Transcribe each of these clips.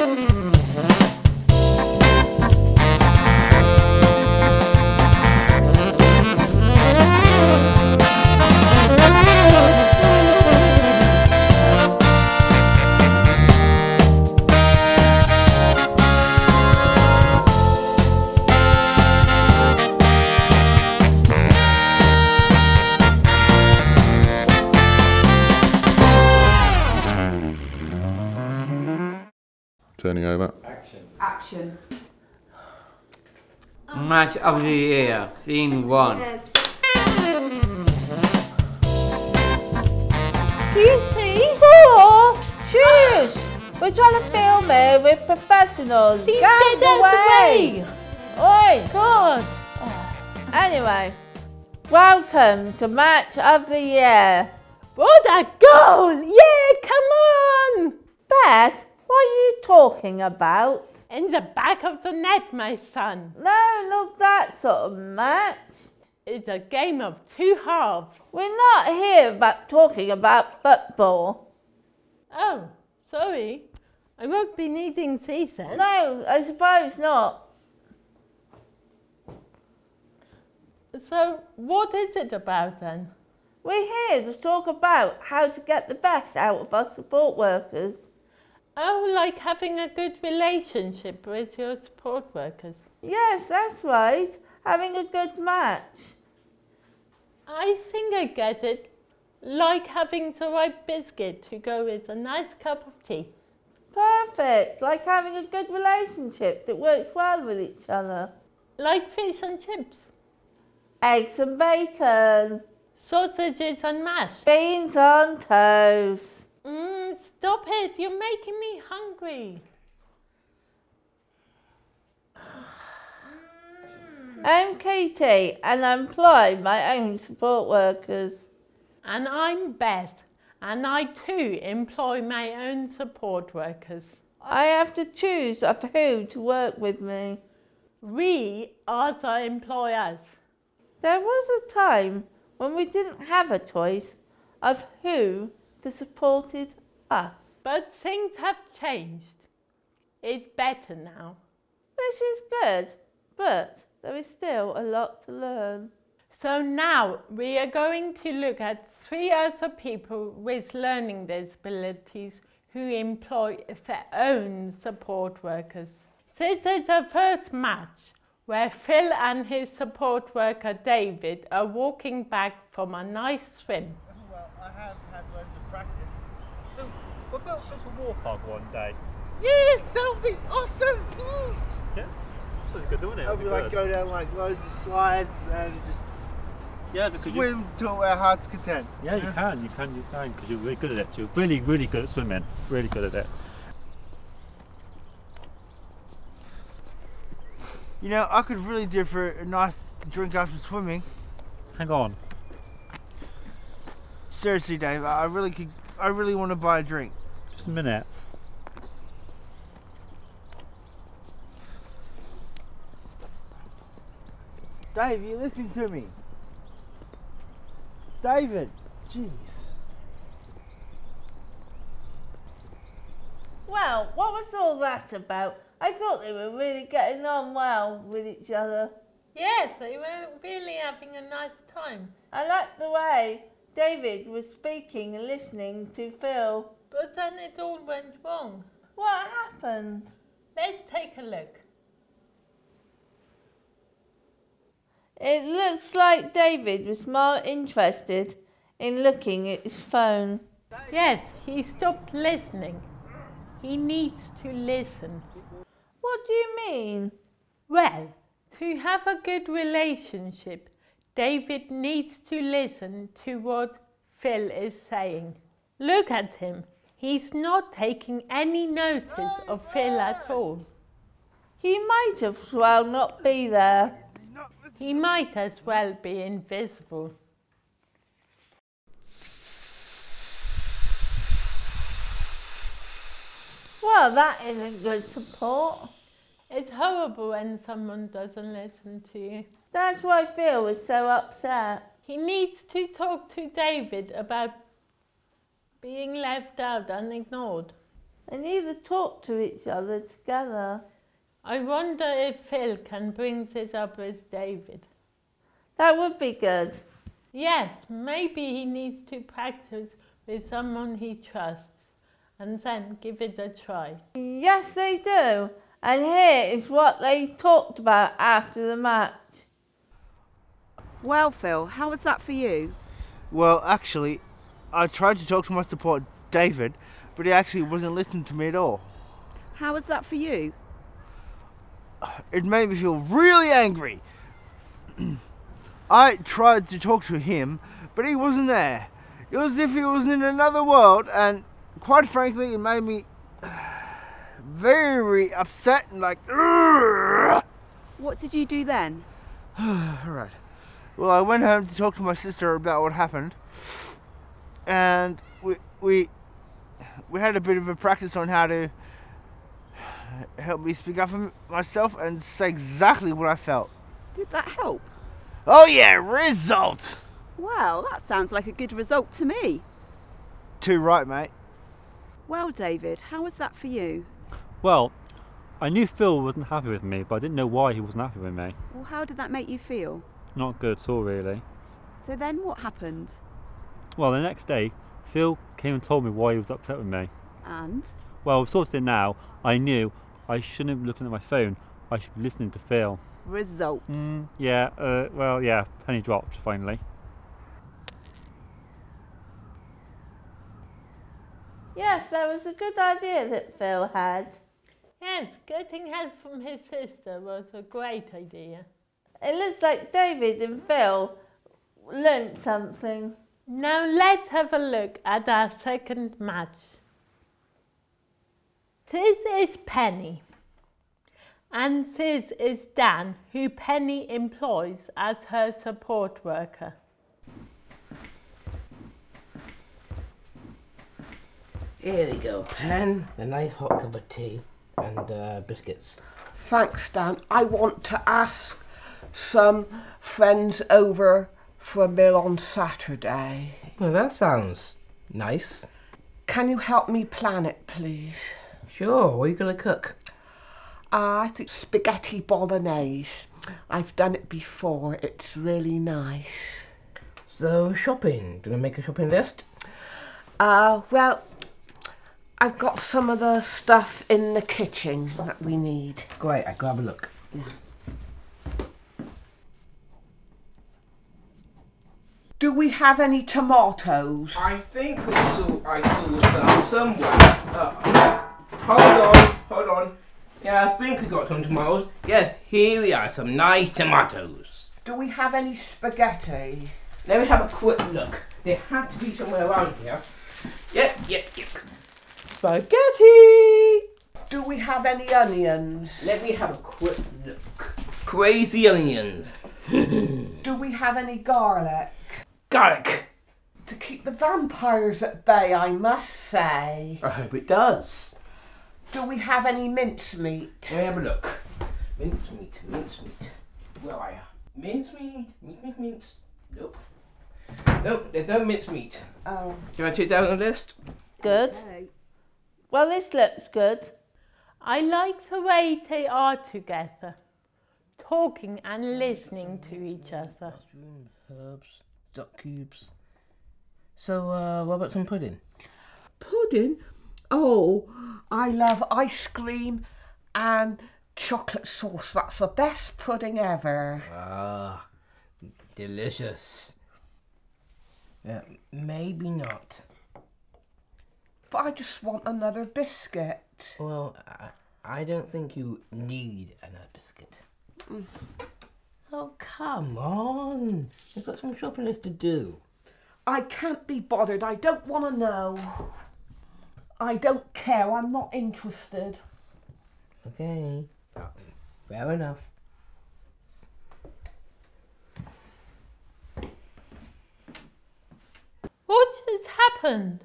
Thank you. Turning over. Action. Action. Match of the year, scene one. Excuse me? Oh, shush! We're trying to film here with professionals. Please Get get out away! Oi! God. Anyway, welcome to Match of the Year. What a goal! Yeah, come on! Beth, what are you talking about? In the back of the net, my son. No, not that sort of match. It's a game of two halves. We're not here about talking about football. Oh, sorry. I won't be needing tea then. No, I suppose not. So, what is it about then? We're here to talk about how to get the best out of our support workers. Oh, like having a good relationship with your support workers. Yes, that's right. Having a good match. I think I get it. Like having the right biscuit to go with a nice cup of tea. Perfect. Like having a good relationship that works well with each other. Like fish and chips, Eggs and bacon. sausages and mash. Beans on toast. Mm, stop it, you're making me hungry. I'm Katie and I employ my own support workers. And I'm Beth, and I too employ my own support workers. I have to choose of who to work with me. We are the employers. There was a time when we didn't have a choice of who to supported us. But things have changed. It's better now. Which is good, but there is still a lot to learn. So now we are going to look at three other people with learning disabilities who employ their own support workers. This is the first match where Phil and his support worker David are walking back from a nice swim. Well, I have had loads of practice. We're about to go to Warthog one day. Yes, that'll be awesome. Mm. Yeah? That's good, isn't it? That'll be like go down like loads of slides and just yeah, you, swim till our heart's content. yeah, you can, you can, you can, because you're really good at it. You're really, really good at swimming. Really good at it. You know, I could really do for a nice drink after swimming. Hang on. Seriously, Dave, I really could. I really want to buy a drink. Just a minute. Dave, you listening to me? David, jeez. Well, what was all that about? I thought they were really getting on well with each other. Yes, they were really having a nice time. I liked the way David was speaking and listening to Phil. But then it all went wrong. What happened? Let's take a look. It looks like David was more interested in looking at his phone. Yes, he stopped listening. He needs to listen. What do you mean? Well, to have a good relationship, David needs to listen to what Phil is saying. Look at him. He's not taking any notice of Phil at all. He might as well not be there. He might as well be invisible. Well, that isn't good support. It's horrible when someone doesn't listen to you. That's why Phil was so upset. He needs to talk to David about being left out and ignored. and either talk to each other together. I wonder if Phil can bring this up with David. That would be good. Yes, maybe he needs to practice with someone he trusts and then give it a try. Yes, they do. And here is what they talked about after the match. Well, Phil, how was that for you? Well, actually, I tried to talk to my support, David, but he actually wasn't listening to me at all. How was that for you? It made me feel really angry. I tried to talk to him, but he wasn't there. It was as if he was in another world, and quite frankly, it made me very upset and like. What did you do then? Alright. Well, I went home to talk to my sister about what happened, and we we we had a bit of a practice on how to help me speak up for myself and say exactly what I felt. Did that help? Oh yeah, result. Well, that sounds like a good result to me. Too right, mate. Well, David, how was that for you? Well, I knew Phil wasn't happy with me, but I didn't know why he wasn't happy with me. Well, how did that make you feel? Not good at all, really. So then what happened? Well, the next day, Phil came and told me why he was upset with me. And? Well, I've sorted it now. I knew I shouldn't be looking at my phone. I should be listening to Phil. Result. Mm, yeah, uh, well, yeah, penny dropped finally. Yes, that was a good idea that Phil had. Yes, getting help from his sister was a great idea. It looks like David and Phil learnt something. Now let's have a look at our second match. This is Penny. And this is Dan, who Penny employs as her support worker. Here we go, pen, a nice hot cup of tea, and uh, biscuits. Thanks, Dan. I want to ask some friends over for a meal on Saturday. Well, that sounds nice. Can you help me plan it, please? Sure, what are you going to cook? Uh, I think spaghetti bolognese. I've done it before. It's really nice. So, shopping. Do we make a shopping list? Uh, well, I've got some of the stuff in the kitchen that we need. Great, I grab a look. Do we have any tomatoes? I think we saw, I saw some somewhere. Uh, hold on, hold on. Yeah, I think we got some tomatoes. Yes, here we are, some nice tomatoes. Do we have any spaghetti? Let me have a quick look. They have to be somewhere around here. Yep, yep, yep. Spaghetti! Do we have any onions? Let me have a quick look. Crazy onions. Do we have any garlic? Garlic. To keep the vampires at bay, I must say. I hope it does. Do we have any mincemeat? Let me have a look. Mincemeat, mincemeat. Where are you? Mincemeat, meat, meat, mince. Nope. Nope, there's no mincemeat. Oh. Do you want to take down the list? Good. Well, this looks good. I like the way they are together, talking and listening to each other. Herbs, duck cubes. So, uh, what about some pudding? Pudding? Oh, I love ice cream and chocolate sauce. That's the best pudding ever. Ah, delicious. Yeah, maybe not. But I just want another biscuit. Well, I, I don't think you need another biscuit. Mm. Oh, come on. You've got some shopping list to do. I can't be bothered. I don't want to know. I don't care. I'm not interested. Okay. Fair enough. What has happened?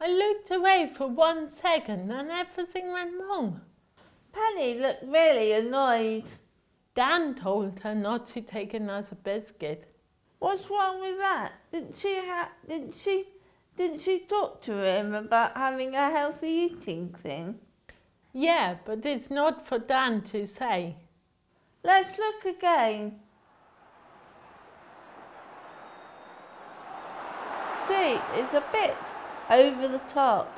I looked away for one second and everything went wrong. Penny looked really annoyed. Dan told her not to take another biscuit. What's wrong with that? Didn't she ha- Didn't she Didn't she talk to him about having a healthy eating thing? Yeah, but it's not for Dan to say. Let's look again. See, it's a bit over the top.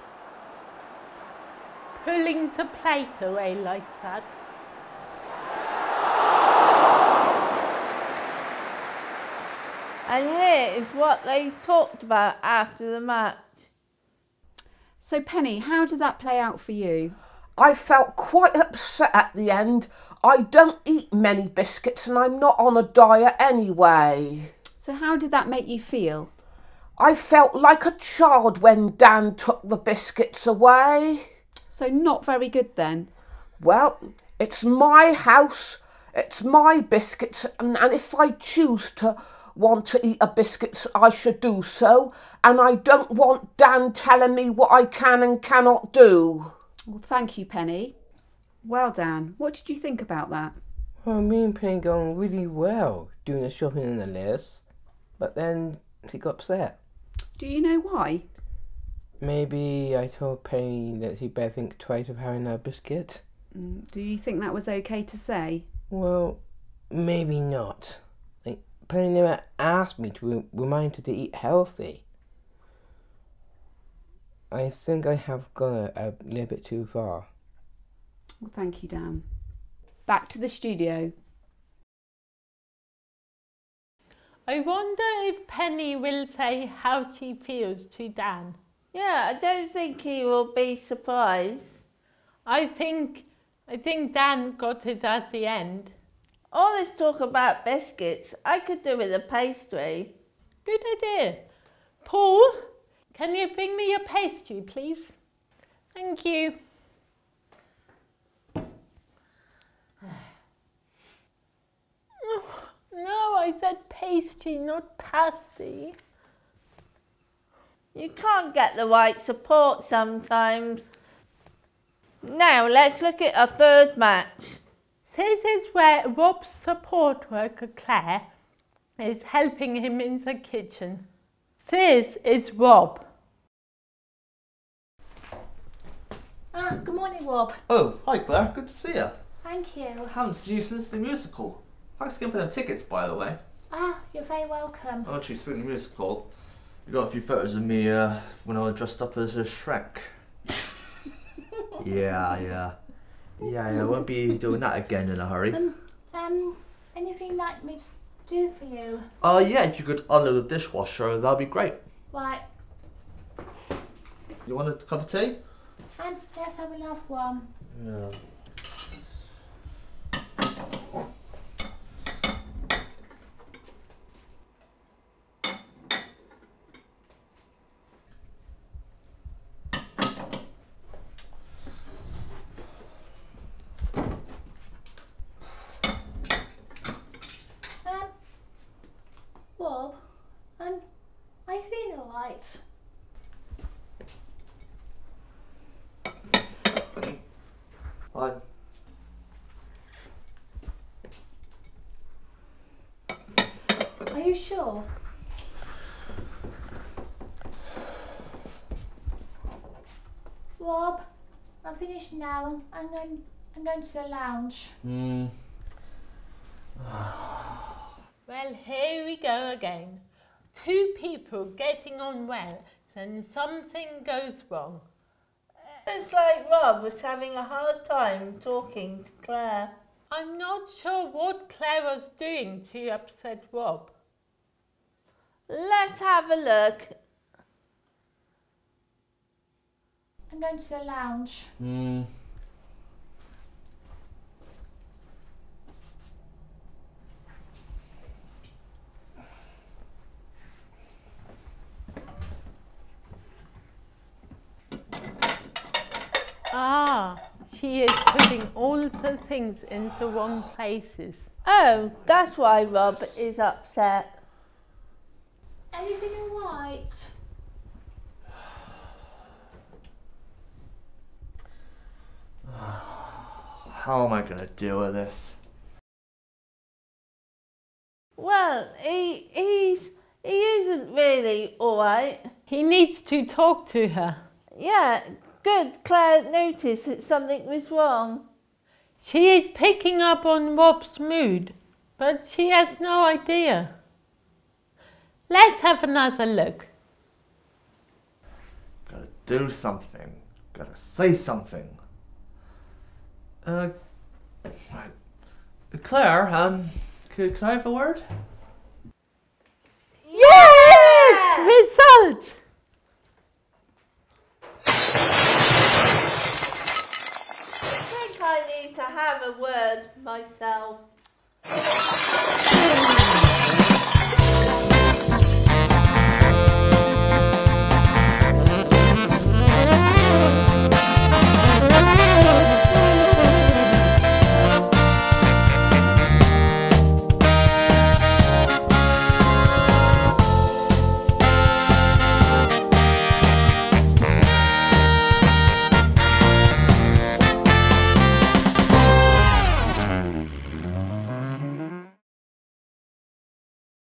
Pulling the plate away like that. And here is what they talked about after the match. So, Penny, how did that play out for you? I felt quite upset at the end. I don't eat many biscuits and I'm not on a diet anyway. So, how did that make you feel? I felt like a child when Dan took the biscuits away. So, not very good then? Well, it's my house, it's my biscuits, and, and if I choose to want to eat a biscuits, I should do so. And I don't want Dan telling me what I can and cannot do. Well, thank you, Penny. Well, Dan, what did you think about that? Well, me and Penny going really well doing the shopping and the list, but then she got upset. Do you know why? Maybe I told Penny that she better think twice of having a biscuit. Mm, Do you think that was okay to say? Well, maybe not. Like, Penny never asked me to remind her to eat healthy. I think I have gone a, a little bit too far. Well, thank you, Dan. Back to the studio. I wonder if Penny will say how she feels to Dan. Yeah, I don't think he will be surprised. I think I think Dan got it at the end. All this talk about biscuits, I could do with a pastry. Good idea. Paul, can you bring me a pastry, please? Thank you. Oh, no, I said pastry, not pasty. You can't get the right support sometimes. Now let's look at a third match. This is where Rob's support worker Claire is helping him in the kitchen. This is Rob. Ah, good morning, Rob. Oh, hi Claire, good to see you. Thank you. Haven't seen you since the musical. Thanks again for them tickets, by the way. Ah, you're very welcome. Oh, actually, speaking of the musical, you got a few photos of me uh, when I was dressed up as a Shrek. yeah, yeah. Yeah, I won't be doing that again in a hurry. Um, um, anything you'd like me to do for you? Oh, yeah, if you could unload the dishwasher, that'd be great. Right. You want a cup of tea? And yes, I will have one. Yeah. Um, Rob, um, I feel alright. Fine. Are you sure? Rob, I'm finished now. I'm going, I'm going to the lounge. Hmm. Well, here we go again. Two people getting on well, then something goes wrong. It's like Rob was having a hard time talking to Claire. I'm not sure what Claire was doing to upset Rob. Let's have a look. I'm going to the lounge. Hmm. Ah, she is putting all the things in the wrong places. Oh, that's why Rob is upset. Everything alright? How am I gonna deal with this? Well, he he's he isn't really alright. He needs to talk to her. Yeah, good. Claire noticed that something was wrong. She is picking up on Rob's mood, but she has no idea. Let's have another look. Gotta do something. Gotta say something. Uh, right. Claire, um, could, could I have a word? Yes! Results! I think I need to have a word myself.